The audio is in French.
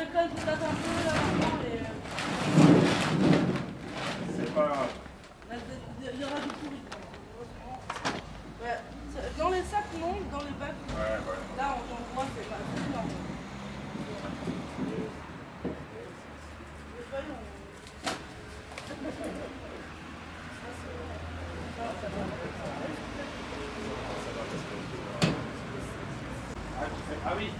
un peu là maintenant, mais C'est pas grave. euh, il y aura du pourri. Ouais. Dans les sacs, non, dans les bacs. Ouais, ouais. Là, on en voit, c'est pas c'est énorme. Les feuilles, on- ah oui,